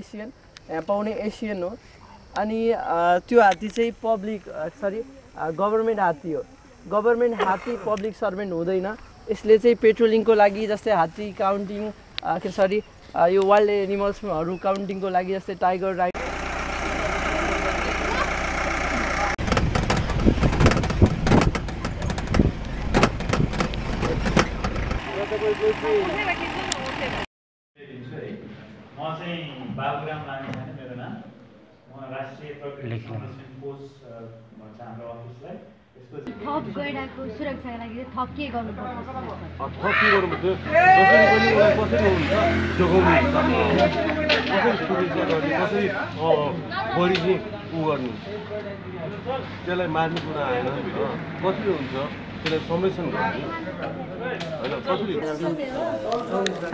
Asian यहाँ पाउने Asian हो। अनि त्यो हात्ती चाहिँ पब्लिक सरी गभर्मेन्ट हात्ती हो। गभर्मेन्ट हात्ती पब्लिक सर्भेन्ट हुँदैन। यसले चाहिँ पेट्रोलिङको लागि जस्तै हात्ती काउन्टिङ के सरी यो वाइल्ड एनिमल्सहरू काउन्टिङको लागि जस्तै टाइगर राइड म चाहिँ बाबुराम लाने छैन मेरो नाम म राष्ट्रिय प्रकृति संरक्षण कोष भन्छ हाम्रो अफिसलाई यसको चाहिँ थप गैँडाको सुरक्षाको लागि चाहिँ थप के गर्नुपर्छ जस्तो लाग्छ? थप के गर्नुपर्छ जसरी पनि उसलाई कसरी हुन्छ जोगाउनु कसरी सुरक्षा गर्ने कसरी अँ, बढी चाहिँ उ गर्नु त्यसलाई मार्ने कुरा आएन कसरी हुन्छ त्यसलाई संरक्षण गर्ने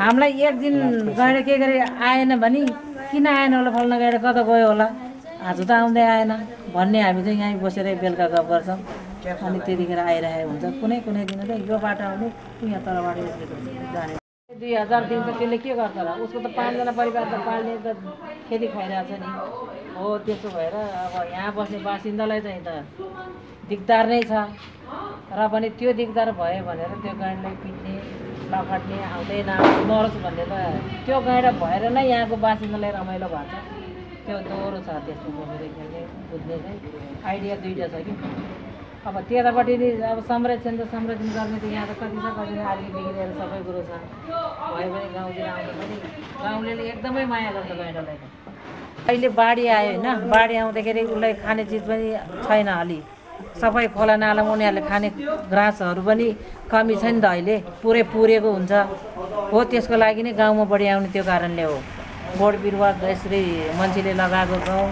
हामीलाई एक दिन गएर के गरे आएन भने किन आएन होला फल्ना गएर कता गयो होला? आज त आउँदै आएन। भन्ने हामी चाहिँ यहीँ बसेर बेलुका गफ गर्छौँ। अनि त्यतिखेर आइरहेको हुन्छ। कुनै कुनै दिन चाहिँ यो बाटो आउने यहाँ तलबाट जाने। दुई हजार दिन्छ त्यसले के गर्छ र उसको त पाँचजना परिवार त पाल्ने त खेती खाइरहेछ नि। हो त्यसो भएर अब यहाँ बस्ने बासिन्दालाई चाहिँ त दिगदार नै छ। र पनि त्यो दिगदार भयो भनेर त्यो गाडीलाई पिट्ने लखट्ने आउँदैन मरोस् भन्ने त त्यो गाडा भएर नै यहाँको बासिन्दालाई रमाइलो भएको छ। त्यो दोहोरो छ त्यसको खेल्ने बुझ्ने चाहिँ आइडिया दुइटा छ कि। अब त्यतापट्टि अब संरक्षण त संरक्षण गर्ने त यहाँ त कति छ कति आली बिग्रेर सबै कुरो छ। भयो भने गाउँतिर आउँदा पनि गाउँले एकदमै माया गर्छ गाईलाई त। अहिले बाढी आयो होइन बाढी आउँदाखेरि उसलाई खाने चिज पनि छैन अलि। सबै खोला नालामा उनीहरूले खाने घाँसहरू पनि कमी छ नि त अहिले पुरै पुरेको हुन्छ। हो त्यसको लागि नै गाउँमा बढी आउने त्यो कारणले हो। बोट बिरुवा यसरी मान्छेले लगाएको गाउँ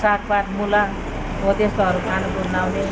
सागपात मुला हो त्यस्तोहरू खानु पुग्न आउने